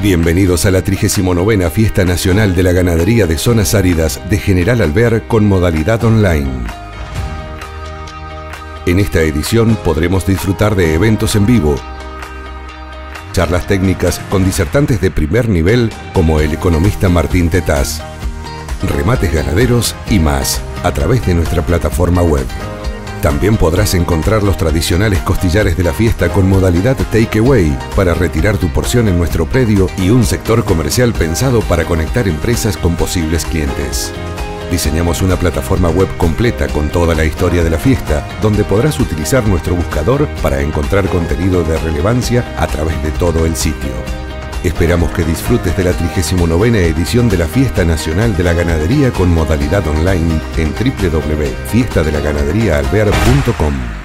Bienvenidos a la 39 Fiesta Nacional de la Ganadería de Zonas Áridas de General Alvear con modalidad online. En esta edición podremos disfrutar de eventos en vivo, charlas técnicas con disertantes de primer nivel como el economista Martín Tetaz, remates ganaderos y más a través de nuestra plataforma web. También podrás encontrar los tradicionales costillares de la fiesta con modalidad takeaway para retirar tu porción en nuestro predio y un sector comercial pensado para conectar empresas con posibles clientes. Diseñamos una plataforma web completa con toda la historia de la fiesta, donde podrás utilizar nuestro buscador para encontrar contenido de relevancia a través de todo el sitio. Esperamos que disfrutes de la 39 edición de la Fiesta Nacional de la Ganadería con modalidad online en www.fiestadelaganaderíaalvear.com.